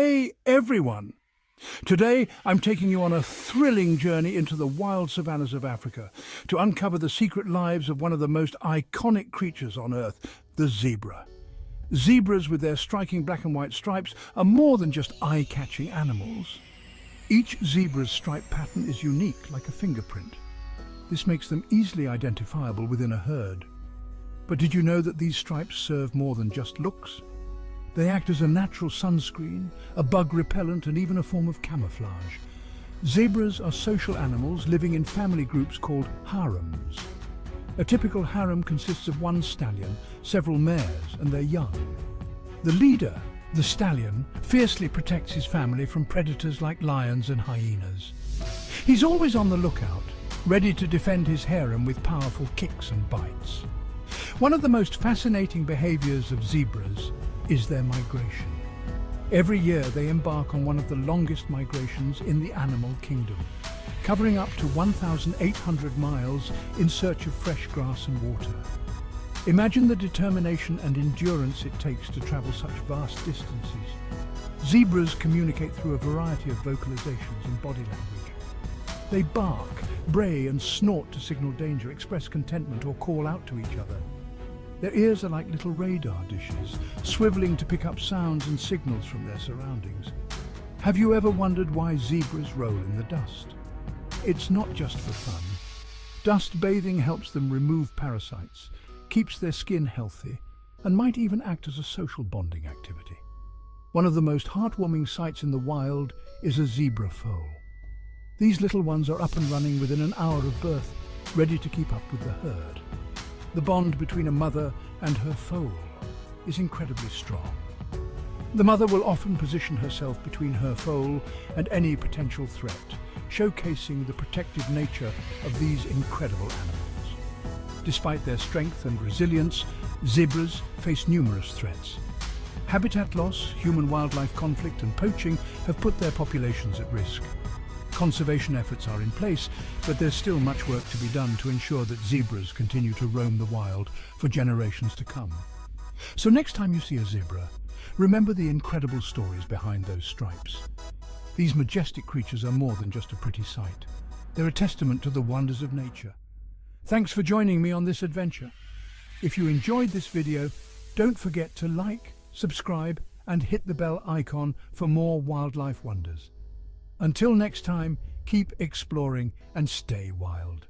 Hey everyone! Today I'm taking you on a thrilling journey into the wild savannas of Africa to uncover the secret lives of one of the most iconic creatures on Earth, the zebra. Zebras with their striking black and white stripes are more than just eye-catching animals. Each zebra's stripe pattern is unique, like a fingerprint. This makes them easily identifiable within a herd. But did you know that these stripes serve more than just looks? They act as a natural sunscreen, a bug repellent and even a form of camouflage. Zebras are social animals living in family groups called harems. A typical harem consists of one stallion, several mares and their young. The leader, the stallion, fiercely protects his family from predators like lions and hyenas. He's always on the lookout, ready to defend his harem with powerful kicks and bites. One of the most fascinating behaviours of zebras is their migration. Every year they embark on one of the longest migrations in the animal kingdom, covering up to 1,800 miles in search of fresh grass and water. Imagine the determination and endurance it takes to travel such vast distances. Zebras communicate through a variety of vocalizations and body language. They bark, bray and snort to signal danger, express contentment or call out to each other. Their ears are like little radar dishes, swiveling to pick up sounds and signals from their surroundings. Have you ever wondered why zebras roll in the dust? It's not just for fun. Dust bathing helps them remove parasites, keeps their skin healthy, and might even act as a social bonding activity. One of the most heartwarming sights in the wild is a zebra foal. These little ones are up and running within an hour of birth, ready to keep up with the herd. The bond between a mother and her foal is incredibly strong. The mother will often position herself between her foal and any potential threat, showcasing the protective nature of these incredible animals. Despite their strength and resilience, zebras face numerous threats. Habitat loss, human-wildlife conflict and poaching have put their populations at risk. Conservation efforts are in place, but there's still much work to be done to ensure that zebras continue to roam the wild for generations to come. So next time you see a zebra, remember the incredible stories behind those stripes. These majestic creatures are more than just a pretty sight. They're a testament to the wonders of nature. Thanks for joining me on this adventure. If you enjoyed this video, don't forget to like, subscribe and hit the bell icon for more wildlife wonders. Until next time, keep exploring and stay wild.